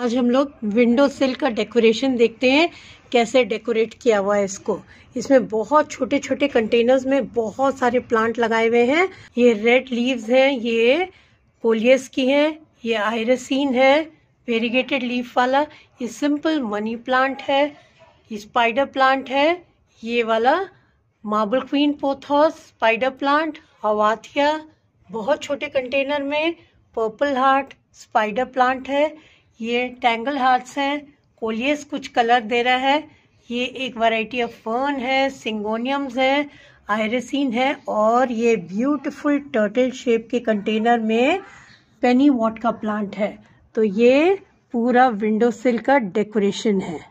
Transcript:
आज हम लोग विंडो सिल का डेकोरेशन देखते हैं, कैसे डेकोरेट किया हुआ है इसको। इसमें बहुत छोटे छोटे कंटेनर्स में बहुत सारे प्लांट लगाए हुए हैं। ये रेड लीव्स हैं, ये कोलियस की हैं, ये आयरसिन है वेरीगेटेड लीफ वाला, ये सिंपल मनी प्लांट है, ये स्पाइडर प्लांट है, ये वाला marble queen pothos spider plant haworthia बहुत छोटे कंटेनर में पर्पल हार्ट स्पाइडर प्लांट है ये टैंगल हार्ट्स है कोलियस कुछ कलर दे रहा है। ये एक वैरायटी ऑफ़ फर्न है सिंगोनियम्स है आयरसिन है और ये ब्यूटीफुल टर्टल शेप के कंटेनर में पेनी वॉट का प्लांट है। तो ये पूरा विंडो सिल का डेकोरेशन है।